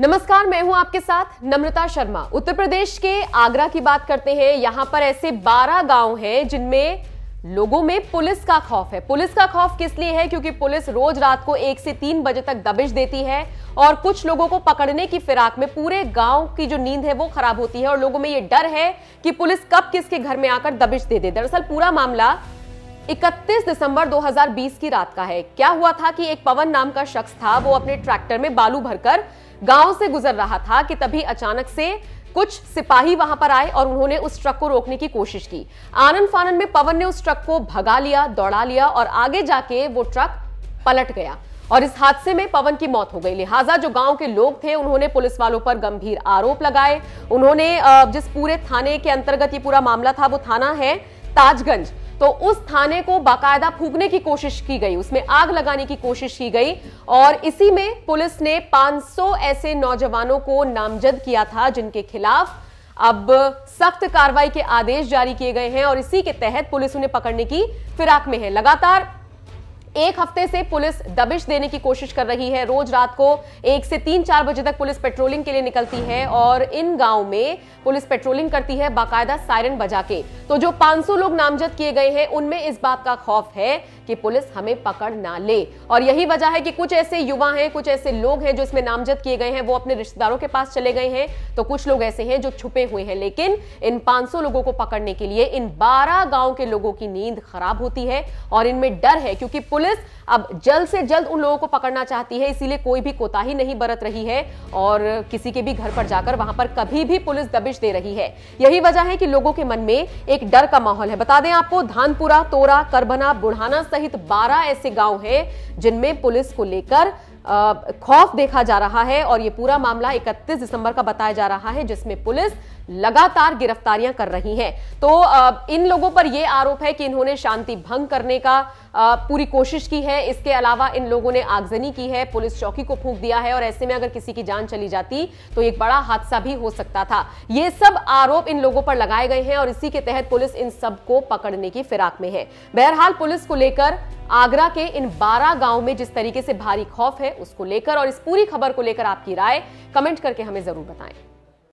नमस्कार, मैं हूँ आपके साथ नम्रता शर्मा। उत्तर प्रदेश के आगरा की बात करते हैं। यहाँ पर ऐसे 12 गाँव हैं जिनमें लोगों में पुलिस का खौफ है। पुलिस का खौफ किस लिए है? क्योंकि पुलिस रोज रात को एक से तीन बजे तक दबिश देती है और कुछ लोगों को पकड़ने की फिराक में पूरे गाँव की जो नींद है वो खराब होती है और लोगों में ये डर है कि पुलिस कब किसके घर में आकर दबिश दे दे। दरअसल पूरा मामला 31 दिसंबर 2020 की रात का है। क्या हुआ था कि एक पवन नाम का शख्स था, वो अपने ट्रैक्टर में बालू भरकर गाँव से गुजर रहा था कि तभी अचानक से कुछ सिपाही वहाँ पर आए और उन्होंने उस ट्रक को रोकने की कोशिश की। आनंद फानन में पवन ने उस ट्रक को भगा लिया, दौड़ा लिया और आगे जाके वो ट्रक पलट गया और इस हादसे में पवन की मौत हो गई। लिहाजा जो गाँव के लोग थे, उन्होंने पुलिस वालों पर गंभीर आरोप लगाए। उन्होंने जिस पूरे थाने के अंतर्गत ये पूरा मामला था, वो थाना है ताजगंज। तो उस थाने को बाकायदा फूकने की कोशिश की गई, उसमें आग लगाने की कोशिश की गई और इसी में पुलिस ने 500 ऐसे नौजवानों को नामजद किया था जिनके खिलाफ अब सख्त कार्रवाई के आदेश जारी किए गए हैं और इसी के तहत पुलिस उन्हें पकड़ने की फिराक में है। लगातार एक हफ़्ते से पुलिस दबिश देने की कोशिश कर रही है। रोज रात को एक से तीन चार बजे तक पुलिस पेट्रोलिंग के लिए निकलती है और इन गाँव में पुलिस पेट्रोलिंग करती है बाकायदा सायरन बजा के। तो जो 500 लोग नामजद किए गए हैं, उनमें इस बात का खौफ है कि पुलिस हमें पकड़ ना ले। और यही वजह है कि कुछ ऐसे युवा हैं, कुछ ऐसे लोग हैं जो इसमें नामजद किए गए हैं, वो अपने रिश्तेदारों के पास चले गए हैं। तो कुछ लोग ऐसे हैं जो छुपे हुए हैं, लेकिन इन 500 लोगों को पकड़ने के लिए इन 12 गाँव के लोगों की नींद खराब होती है। और इनमें डर है, क्योंकि पुलिस अब जल्द से जल्द उन लोगों को पकड़ना चाहती है, इसीलिए कोई भी कोताही नहीं बरत रही है और किसी के भी घर पर जाकर वहाँ पर कभी भी पुलिस दबिश दे रही है। यही वजह है कि लोगों के मन में एक डर का माहौल है। बता दें आपको, धानपुरा, तोरा, करबना, बुढ़ाना सहित 12 ऐसे गाँव हैं जिनमें पुलिस को लेकर खौफ देखा जा रहा है और ये पूरा मामला 31 दिसंबर का बताया जा रहा है, जिसमें पुलिस लगातार गिरफ्तारियाँ कर रही है। तो इन लोगों पर यह आरोप है कि इन्होंने शांति भंग करने का पूरी कोशिश की है। इसके अलावा इन लोगों ने आगजनी की है, पुलिस चौकी को फूंक दिया है और ऐसे में अगर किसी की जान चली जाती तो एक बड़ा हादसा भी हो सकता था। ये सब आरोप इन लोगों पर लगाए गए हैं और इसी के तहत पुलिस इन सबको पकड़ने की फिराक में है। बहरहाल, पुलिस को लेकर आगरा के इन 12 गाँव में जिस तरीके से भारी खौफ उसको लेकर और इस पूरी खबर को लेकर आपकी राय कमेंट करके हमें ज़रूर बताएँ।